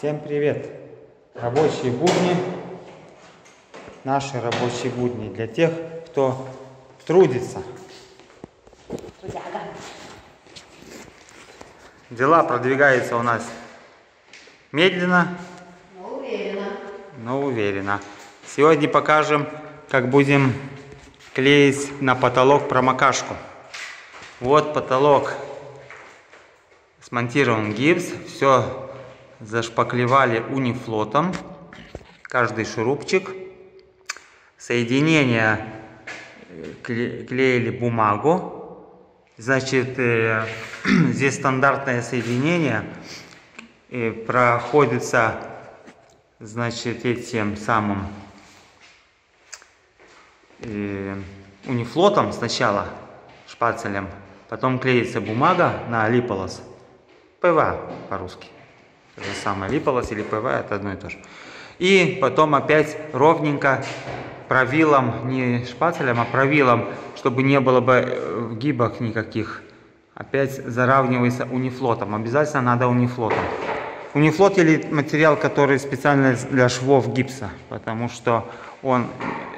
Всем привет! Рабочие будни, наши рабочие будни для тех, кто трудится. Дела продвигаются у нас медленно, Но уверена. но уверенно. Сегодня покажем, как будем клеить на потолок промокашку. Вот потолок. Смонтирован гипс, все зашпаклевали унифлотом, каждый шурупчик. Соединение э, кле- клеили бумагу. Значит, э, здесь стандартное соединение э, проходится, значит, этим самым э, унифлотом сначала, шпацелем, потом клеится бумага на липолос. ПВА по-русски. То же самое, липолос или ПВА, это одно и то же. И потом опять ровненько правилом, не шпацелем, а правилом, чтобы не было бы э, вгибок никаких. Опять заравнивается унифлотом. Обязательно надо унифлотом. Унифлот или материал, который специально для швов гипса, потому что он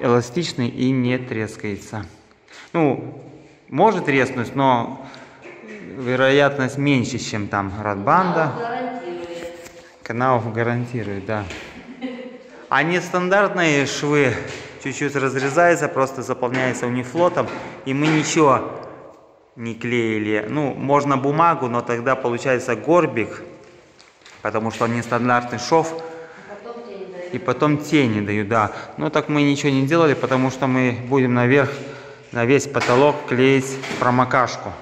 эластичный и не трескается. Ну, может треснуть, но вероятность меньше, чем там радбанда. Каналов гарантирует, да. А нестандартные швы чуть-чуть разрезаются, просто заполняется унифлотом, и мы ничего не клеили. Ну, можно бумагу, но тогда получается горбик, потому что нестандартный шов, и потом тени дают, да. Но так мы ничего не делали, потому что мы будем наверх, на весь потолок клеить промокашку.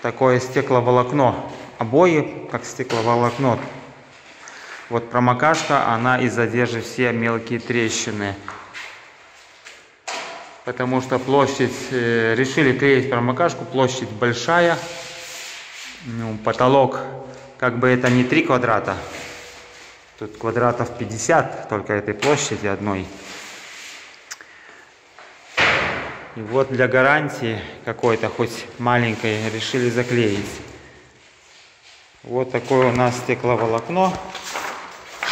Такое стекловолокно. Обои, как стекловолокно. Вот промокашка, она и задержит все мелкие трещины. Потому что площадь, э, решили клеить промокашку, площадь большая. Ну, потолок, как бы это не 3 квадрата, Тут квадратов 50 только этой площади одной. И вот для гарантии какой-то, хоть маленькой, решили заклеить. Вот такое у нас стекловолокно.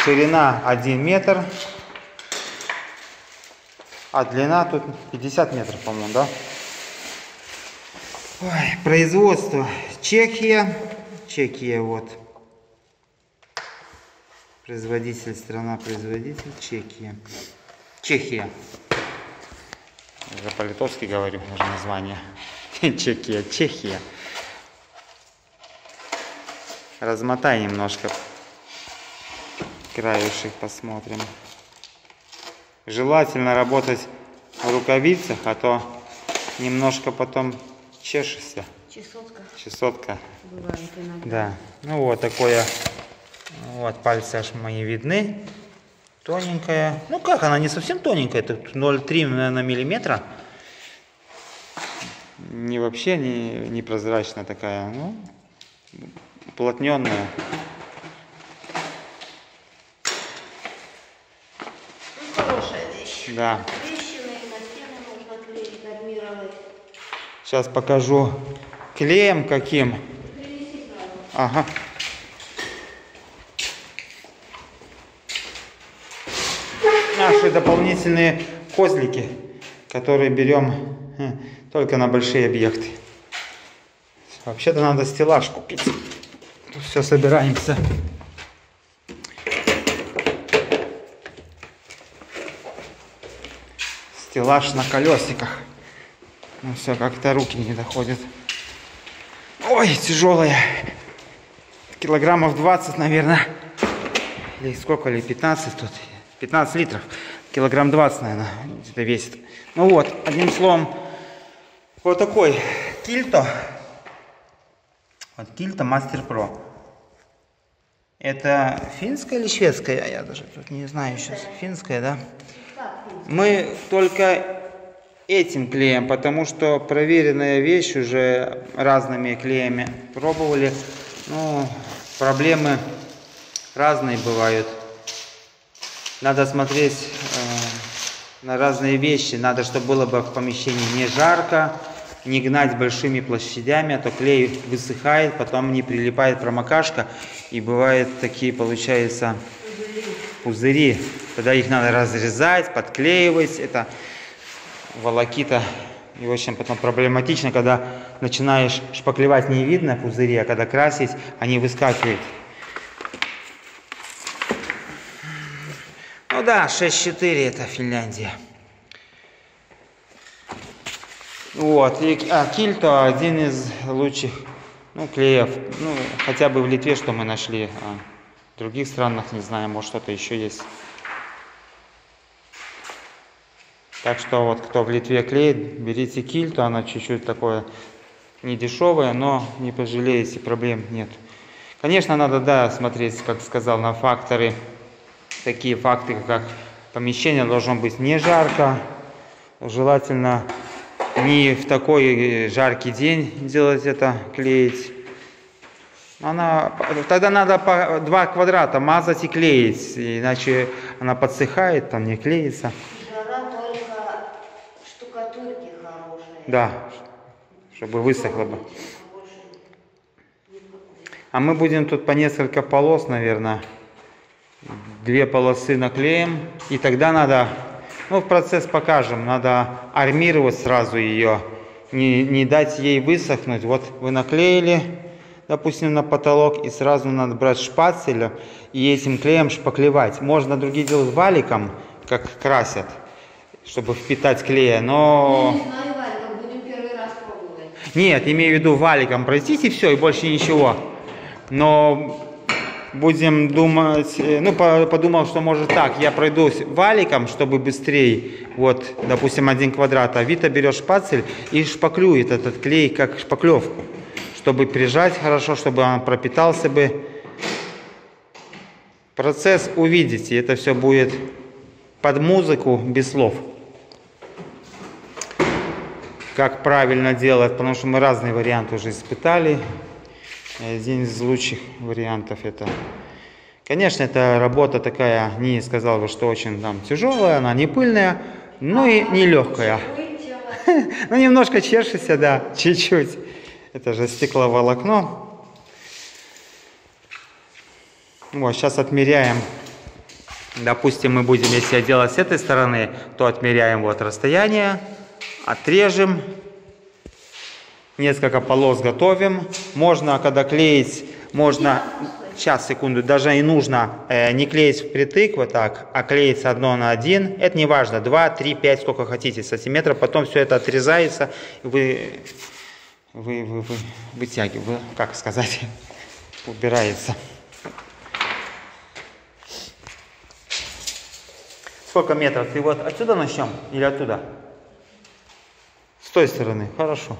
Ширина 1 метр. А длина тут 50 метров, по-моему, да? Ой, производство Чехия. Чехия, вот. Производитель, страна производитель Чехия. Чехия. Я по-литовски говорю даже название. Чехия, Чехия. Размотай немножко. Краешек посмотрим. Желательно работать в рукавицах, а то немножко потом чешешься. Чесотка. Чесотка. Бывает иногда. Да. Ну вот такое. Вот пальцы аж мои видны. Тоненькая. Ну как, она не совсем тоненькая. Это 0,3 наверное, миллиметра. Не вообще не, не прозрачная такая. Ну, уплотненная. Ну, хорошая вещь. Да. Сейчас покажу клеем каким. Ага. Наши дополнительные козлики, которые берем э, только на большие объекты. Вообще-то надо стеллаж купить. Тут все собираемся. Стеллаж на колесиках. Ну все, как-то руки не доходят. Ой, тяжелая. Килограммов 20, наверное. Или сколько, или 15 тут. 15 литров. Килограмм 20, наверное, где-то весит. Ну вот, одним словом, вот такой кильто. Вот кильто Мастер Про. Это финская или шведская? Я даже тут не знаю сейчас. Финская, да? Мы только этим клеем, потому что проверенная вещь уже разными клеями пробовали. Ну, проблемы разные бывают. Надо смотреть э, на разные вещи. Надо, чтобы было бы в помещении не жарко, не гнать большими площадями, а то клей высыхает, потом не прилипает промокашка, и бывают такие, получается, пузыри. Тогда их надо разрезать, подклеивать, это волокита. И, общем, потом проблематично, когда начинаешь шпаклевать, не видно пузыри, а когда красить, они выскакивают. Ну да, 6-4 это Финляндия. Вот, и а, Кильто один из лучших ну, клеев, ну, хотя бы в Литве, что мы нашли, а в других странах, не знаю, может что-то еще есть. Так что вот кто в Литве клеит, берите Кильто, она чуть-чуть такое не дешевая, но не пожалеете, проблем нет. Конечно, надо, да, смотреть, как сказал, на факторы, такие факты, как помещение должно быть не жарко, желательно не в такой жаркий день делать это, клеить. Она, тогда надо по два квадрата мазать и клеить, иначе она подсыхает, там не клеится. Да, чтобы высохло бы. А мы будем тут по несколько полос, наверное. Две полосы наклеим. И тогда надо, ну, в процесс покажем, надо армировать сразу ее. Не, не дать ей высохнуть. Вот вы наклеили, допустим, на потолок, и сразу надо брать шпателем и этим клеем шпаклевать. Можно другие делать валиком, как красят, чтобы впитать клея, но... Ну, Не знаю, Варя, будем первый раз пробовать. Нет, имею в виду валиком пройтись и все, и больше ничего. Но будем думать, э, ну, по- подумал, что может так, я пройдусь валиком, чтобы быстрее, вот, допустим, один квадрат, а Вита берет шпацель и шпаклюет этот клей, как шпаклевку, чтобы прижать хорошо, чтобы он пропитался бы. Процесс увидите, это все будет под музыку, без слов как правильно делать, потому что мы разные варианты уже испытали. Один из лучших вариантов это, конечно, это работа такая, не сказал бы, что очень там тяжелая, она не пыльная, но и не легкая. Ну, немножко чешется, да, чуть-чуть. Это же стекловолокно. Вот, сейчас отмеряем. Допустим, мы будем, если делать с этой стороны, то отмеряем вот расстояние, отрежем, несколько полос готовим. Можно, когда клеить, можно, сейчас, секунду, даже и нужно э, не клеить впритык вот так, а клеить одно на один. Это не важно, 2, 3, 5, сколько хотите сантиметров. Потом все это отрезается, вы, вы, вы, вы вытягиваете, как сказать, убирается. Сколько метров? Ты вот отсюда начнем или оттуда? Той стороны, хорошо.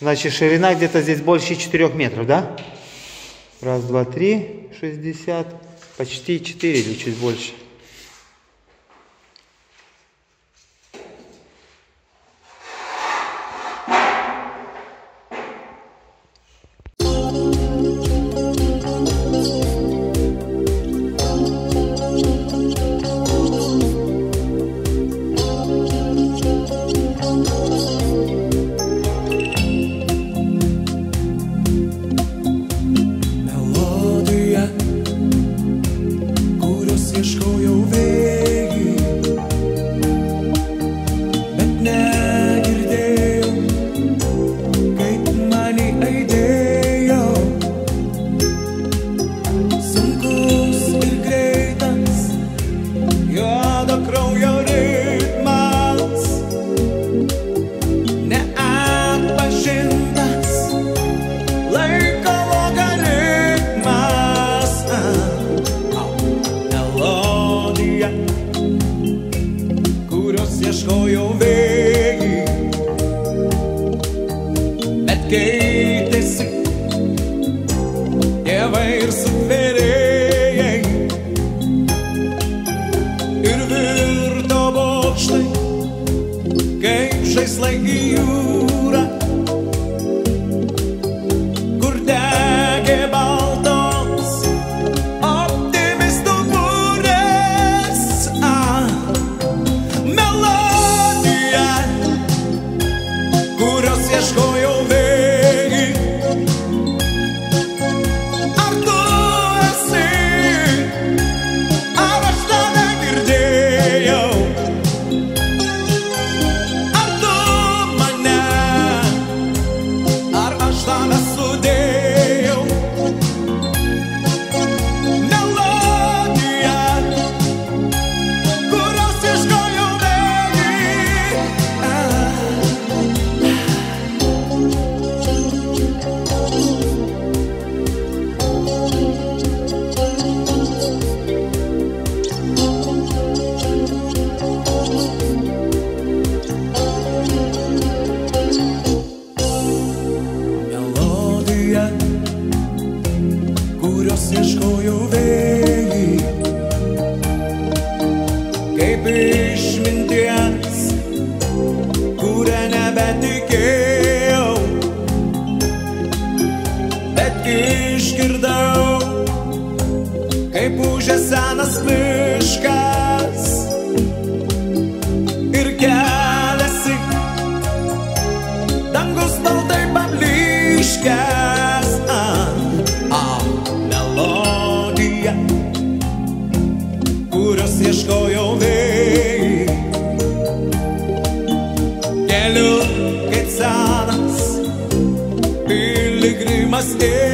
Значит, ширина где-то здесь больше 4 метров, да? Раз, два, три, 60, почти 4 или чуть больше. Hello, it's us. Pilgrimas.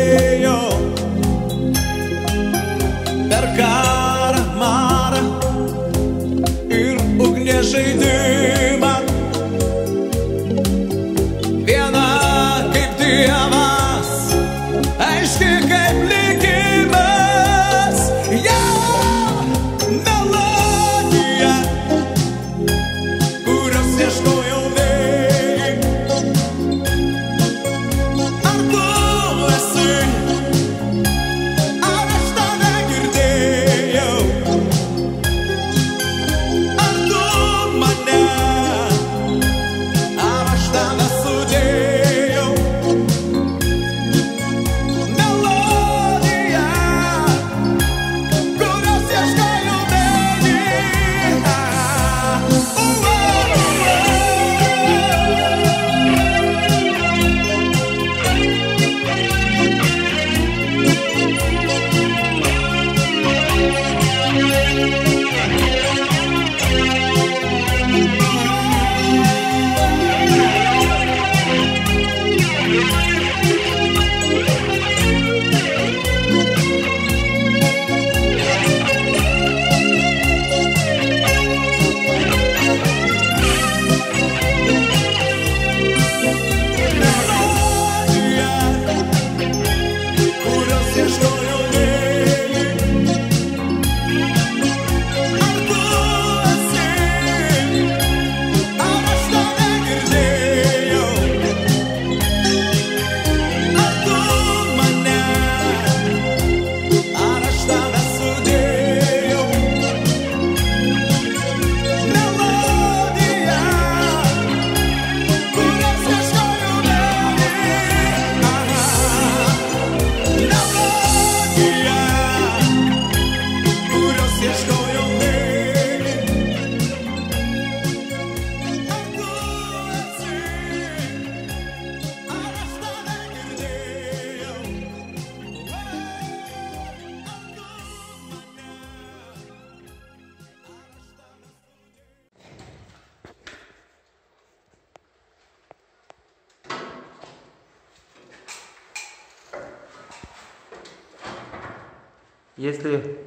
Если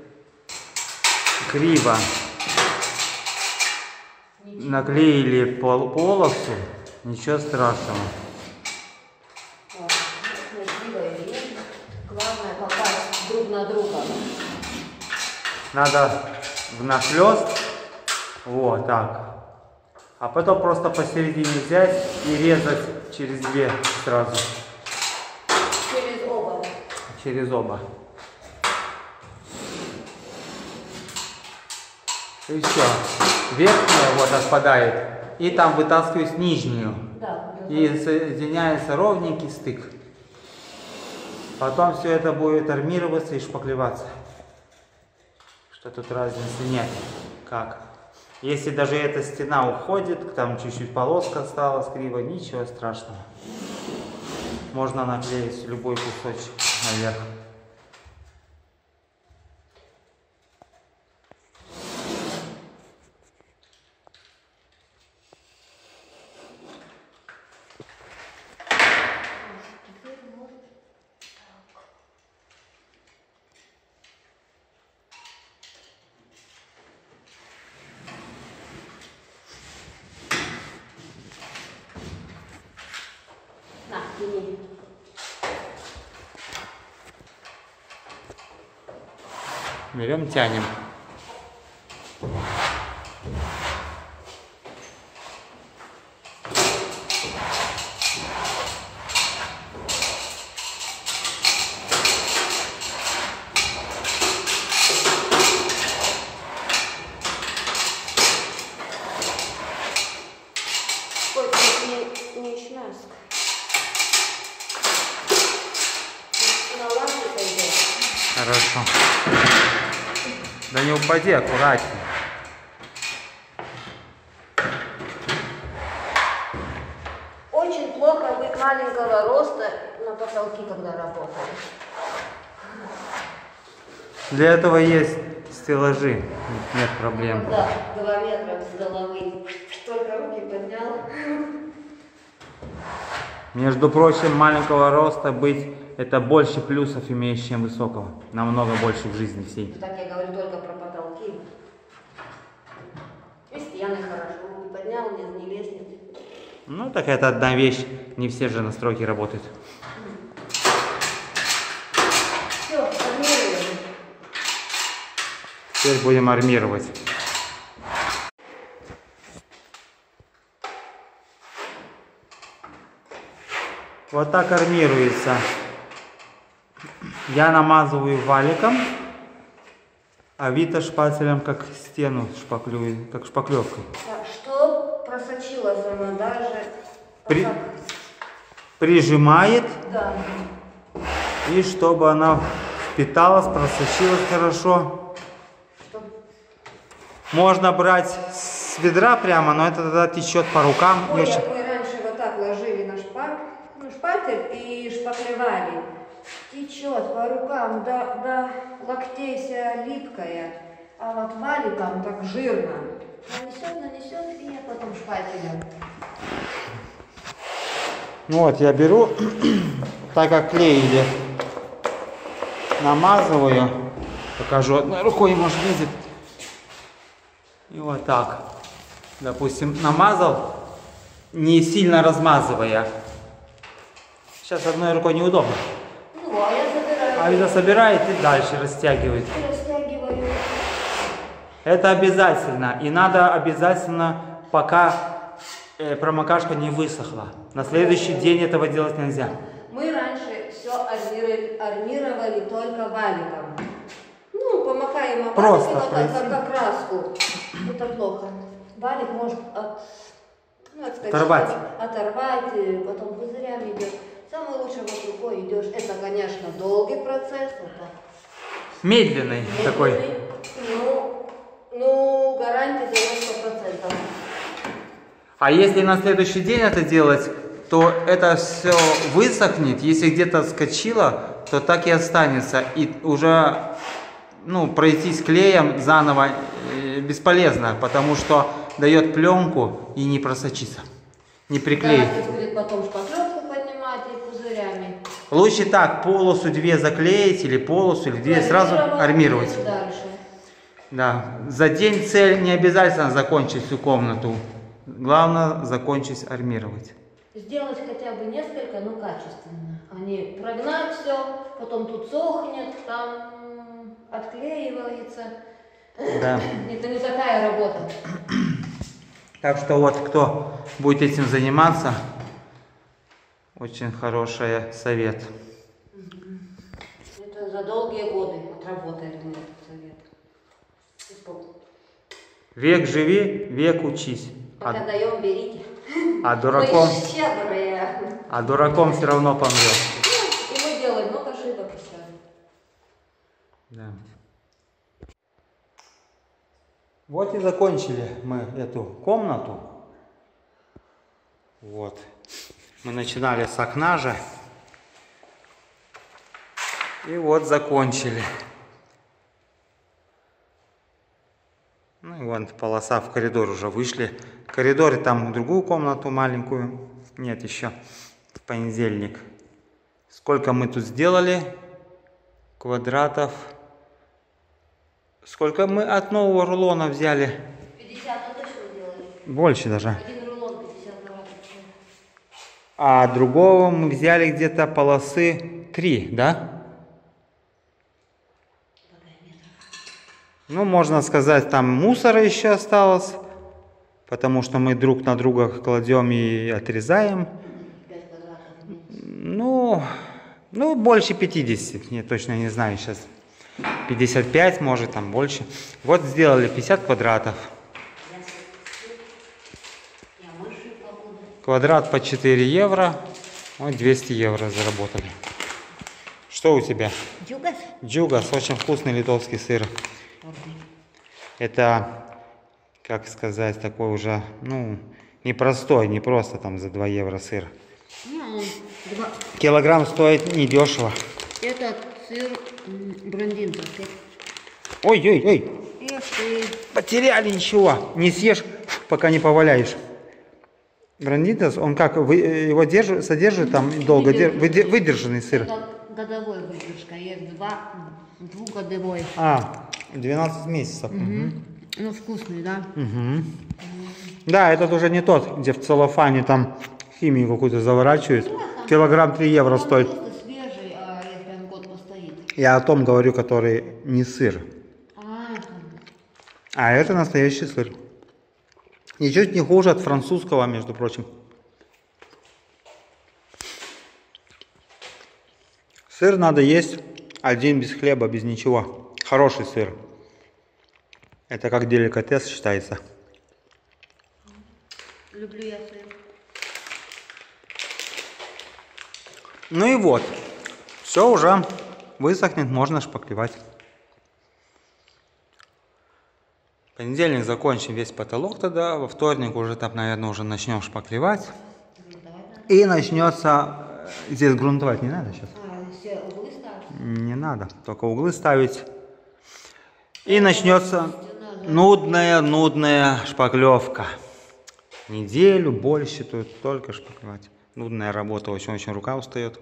криво наклеили пол- полосу, ничего страшного. Главное попасть друг на друга. Надо внахлёст, вот так. А потом просто посередине взять и резать через две сразу, Через оба. через оба. И все. Верхняя вот отпадает. И там вытаскиваюсь нижнюю. Да. И соединяется ровненький стык. Потом все это будет армироваться и шпаклеваться. Что тут разницы нет. Как? Если даже эта стена уходит, там чуть-чуть полоска осталась криво, ничего страшного. Можно наклеить любой кусочек наверх. Теперь можешь Берем, тянем. Ой, тут не, не шмяск. На лампе пойдет. Хорошо. Да не упади, аккуратнее. Очень плохо быть маленького роста на потолке, когда работаешь. Для этого есть стеллажи. Нет проблем. Да, два метра с головы. Только руки поднял. Между прочим, маленького роста быть это больше плюсов имеешь, чем высокого. Намного больше в жизни всей. Так я говорю только про потолки. И стены хорошо. Поднял, не, не лестницы. Ну, так это одна вещь. Не все же настройки работают. Все, формируем. Теперь будем армировать. Вот так армируется. Я намазываю валиком, а Вита шпателем как стену шпаклюет, как шпаклевкой. Что просочилась она даже... При-. Прижимает, Да. и чтобы она впиталась, просочилась хорошо. Чтоб- Можно брать с ведра прямо, но это тогда течет по рукам. Ой, очень- как мы раньше вот так ложили на шпак, ну, шпатель и шпаклевали. Течет по рукам до, до локтей вся липкая, а вот валиком так жирно. Нанесет, нанесет и потом шпателем. Ну вот, я беру, так как клей идет, намазываю, покажу одной рукой, может видит. И вот так, допустим, намазал, не сильно размазывая. Сейчас одной рукой неудобно. Ну, а я забираю. А Вида собирает и дальше растягивает. Растягиваю. Это обязательно. И надо обязательно, пока э, промокашка не высохла. На следующий день этого делать нельзя. Мы раньше все армировали, армировали только валиком. Ну, помакаем Просто пройти. как, как краску. Это плохо. Валик может от, ну, отскочить, Оторвать. оторвать, потом пузырями идет. Самое лучшее вот рукой идешь. Это, конечно, долгий процесс. Это Медленный такой. медленный. Ну, ну, гарантия 90%. А если на следующий день это делать, то это все высохнет. Если где-то отскочило, то так и останется. И уже ну, пройтись клеем заново э, бесполезно, потому что дает пленку и не просочится. Не приклеить. Да, потом пузырями. Лучше так, полосу две заклеить или полосу, или две сразу армировать. Дальше. Да, за день цель не обязательно закончить всю комнату. Главное закончить армировать. Сделать хотя бы несколько, но качественно. А не прогнать все, потом тут сохнет, там отклеивается. Да. Это не такая работа. Так что вот кто будет этим заниматься, очень хороший совет. Это за долгие годы отработали мы этот совет. Век живи, век учись. Пока А, даем, берите. а дураком, а дураком все равно помрет. И мы делаем много ошибок и всё. Да. Вот и закончили мы эту комнату. Вот. Мы начинали с окна же. И вот закончили. Ну и вон полоса в коридор уже вышли. В коридоре там другую комнату маленькую. Нет еще. В понедельник. Сколько мы тут сделали? Квадратов. Сколько мы от нового рулона взяли? 50 мы точно делали. Больше даже. Один рулон 50 квадратов. А другого мы взяли где-то полосы 3, да? Ну, можно сказать, там мусора еще осталось, потому что мы друг на друга кладем и отрезаем. Ну, ну, больше 50, я точно не знаю сейчас. 55, может, там больше. Вот сделали 50 квадратов. Квадрат по 4 евро. Вот 200 евро заработали. Что у тебя? Дюгас? Джугас, очень вкусный литовский сыр. Это, как сказать, такой уже, ну, непростой, не просто там за 2 евро сыр. Ну, два... Килограмм стоит недешево. Этот сыр м, брандинский. Ой-ой-ой, потеряли ничего. Не съешь, пока не поваляешь. Брандитас, он как, вы, э, его держи- содержит там долго, дер- выде- выдержанный сыр. Годовой выдержка. Есть два, двухгодовой. А, 12 месяцев. Мгм. Ну, вкусный, да? Мгм. Да, этот уже не тот, где в целлофане там химию какую-то заворачивают. Килограмм 3 евро стоит. а если он год постоит. Я о том говорю, который не сыр. А, А это настоящий сыр. Ничуть не хуже от французского, между прочим. Сыр надо есть один без хлеба, без ничего. Хороший сыр. Это как деликатес считается. люблю я сыр. Ну и вот. Все уже высохнет, можно шпаклевать. В понедельник закончим весь потолок тогда, во вторник уже там, наверное, уже начнем шпаклевать. И начнется... э, Здесь грунтовать не надо сейчас? А, все углы ставишь? Не надо, только углы ставить. И начнется нудная, нудная шпаклевка. Неделю больше тут только шпаклевать. Нудная работа, очень-очень рука устает.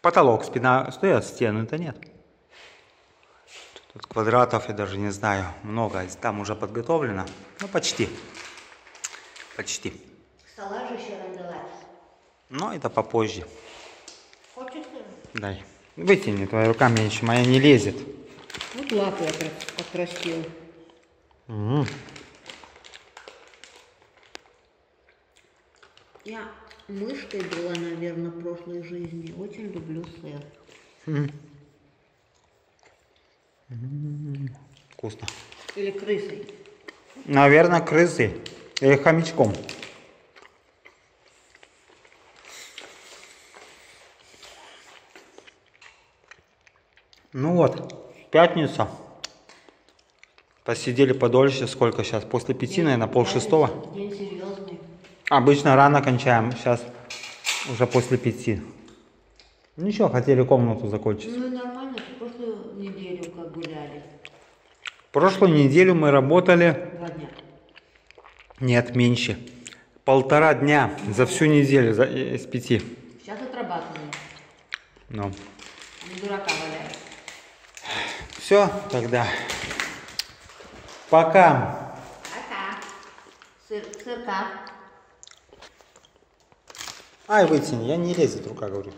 Потолок, спина стоят, стены-то нет. Тут квадратов я даже не знаю, много. Там уже подготовлено. Ну, почти. Почти. Стола же еще раздавать. Но это попозже. Хочешь? Дай. Вытяни, твоя рука меньше, моя не лезет. Вот лапы я отра- отрастил. Мгм. Я мышкой была, наверное, в прошлой жизни. Очень люблю сыр. Вкусно. Или крысой. Наверное, крысы. Или хомячком. Ну вот, пятница. Посидели подольше. Сколько сейчас? После пяти, наверное, пол шестого. День серьезный. Обычно рано кончаем. Сейчас уже после пяти. Ничего, хотели комнату закончить. Ну нормально, в прошлую неделю как гуляли. Прошлую неделю мы работали Два дня. Нет, меньше. Полтора дня за всю неделю за, э, из пяти. Сейчас отрабатываем. Ну. Не дурака валяют. Все, тогда. Пока. Пока. Сыр, сырка. Ай, вытяни, я не лезет рука, говорю.